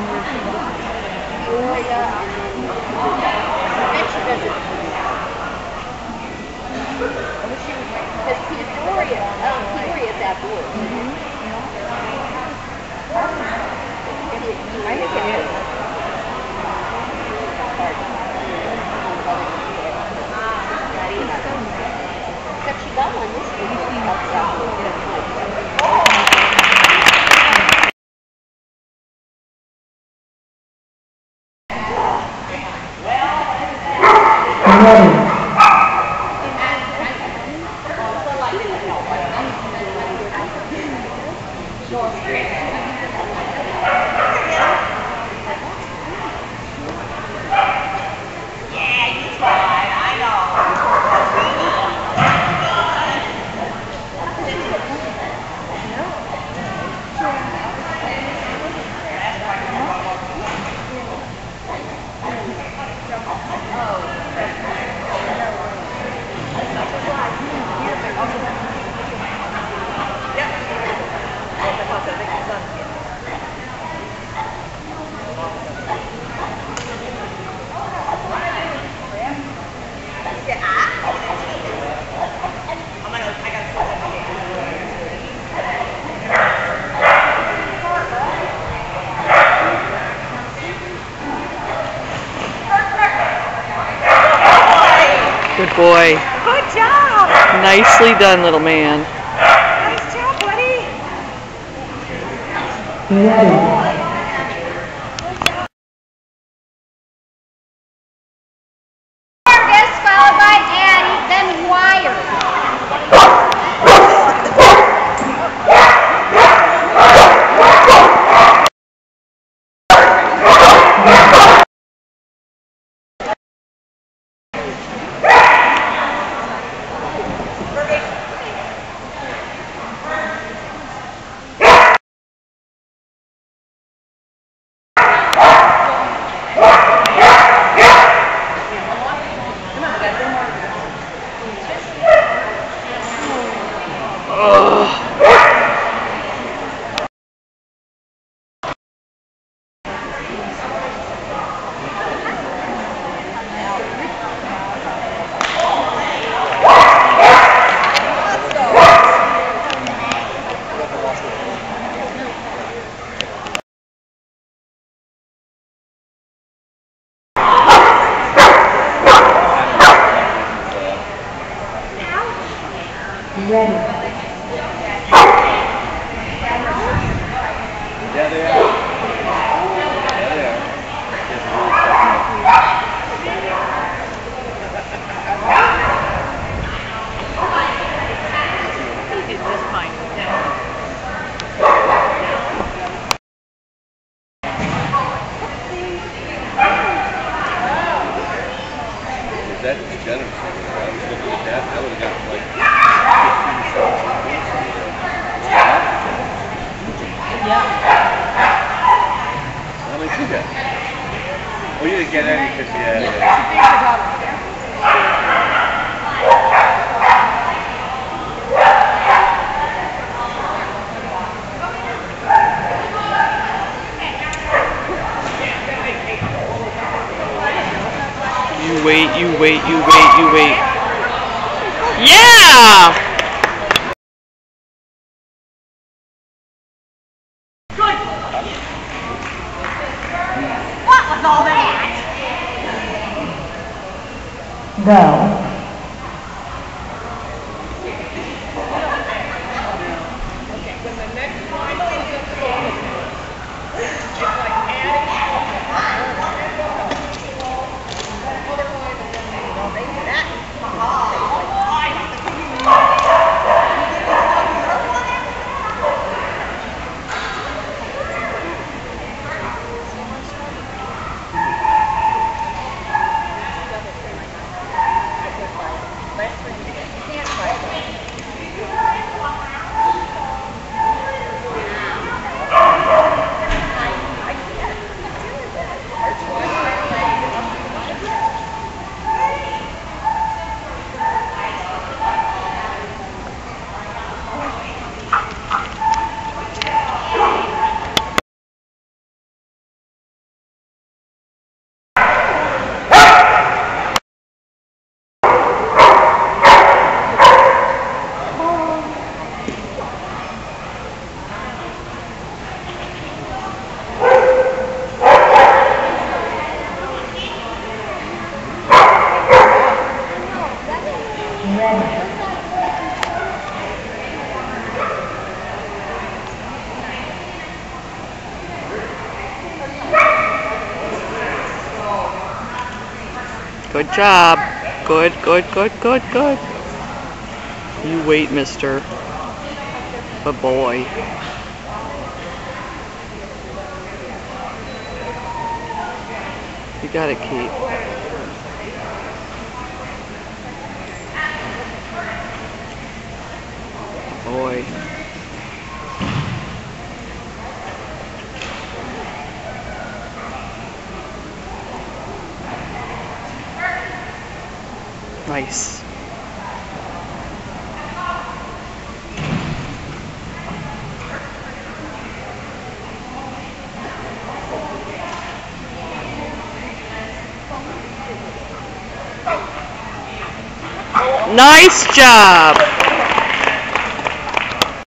We're. Peoria, she doesn't. She would, because Peoria, um, Peoria's outdoors. Amen. Good boy. Good job. Nicely done, little man. Nice job, buddy. Yeah, are. Yeah, they are. Generous? I was looking at that, I would've got Oh, you didn't get any because, yeah. You wait, you wait, you wait, you wait. Yeah! What was all that? Go. Good job. Good, good, good, good, good. You wait, mister. Good boy. You got it, Kate. Boy. Nice. Nice job.